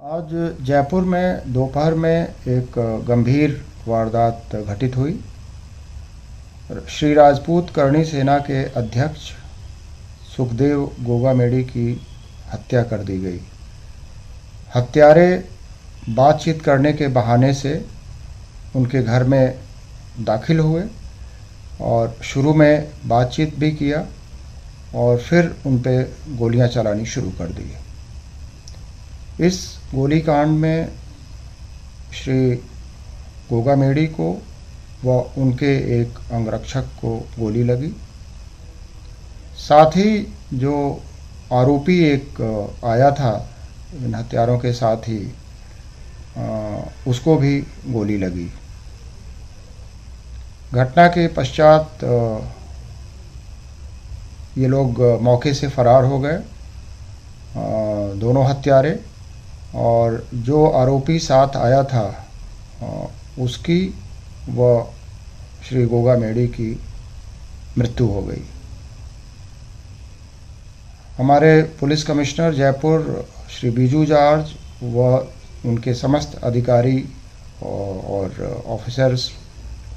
आज जयपुर में दोपहर में एक गंभीर वारदात घटित हुई। श्री राजपूत करणी सेना के अध्यक्ष सुखदेव गोगामेड़ी की हत्या कर दी गई। हत्यारे बातचीत करने के बहाने से उनके घर में दाखिल हुए और शुरू में बातचीत भी किया और फिर उन पर गोलियाँ चलानी शुरू कर दी। इस गोलीकांड में श्री गोगा गोगामेड़ी को व उनके एक अंगरक्षक को गोली लगी। साथ ही जो आरोपी एक आया था, इन हथियारों के साथ ही उसको भी गोली लगी। घटना के पश्चात ये लोग मौके से फरार हो गए। दोनों हत्यारे और जो आरोपी साथ आया था उसकी व श्री गोगा मेड़ी की मृत्यु हो गई। हमारे police commissioner Jaipur, Shri Biju George व उनके समस्त अधिकारी और ऑफिसर्स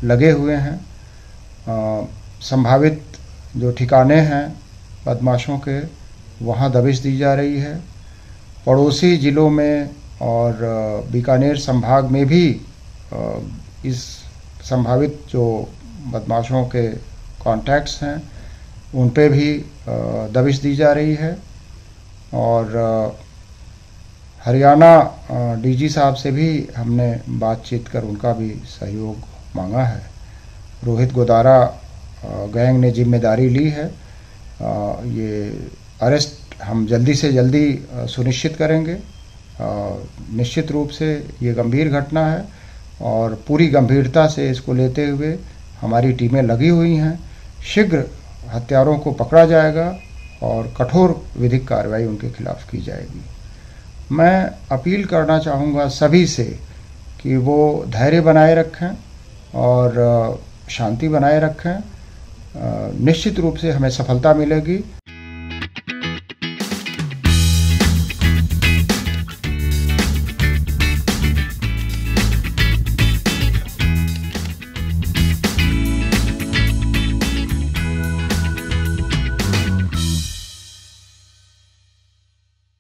लगे हुए हैं। संभावित जो ठिकाने हैं बदमाशों के, वहाँ दबिश दी जा रही है। पड़ोसी ज़िलों में और बीकानेर संभाग में भी इस संभावित जो बदमाशों के कॉन्टैक्ट्स हैं, उन पे भी दबिश दी जा रही है। और हरियाणा डीजी साहब से भी हमने बातचीत कर उनका भी सहयोग मांगा है। रोहित गोदारा गैंग ने ज़िम्मेदारी ली है। ये अरेस्ट हम जल्दी से जल्दी सुनिश्चित करेंगे। निश्चित रूप से ये गंभीर घटना है और पूरी गंभीरता से इसको लेते हुए हमारी टीमें लगी हुई हैं। शीघ्र हत्यारों को पकड़ा जाएगा और कठोर विधिक कार्रवाई उनके खिलाफ की जाएगी। मैं अपील करना चाहूँगा सभी से कि वो धैर्य बनाए रखें और शांति बनाए रखें। निश्चित रूप से हमें सफलता मिलेगी।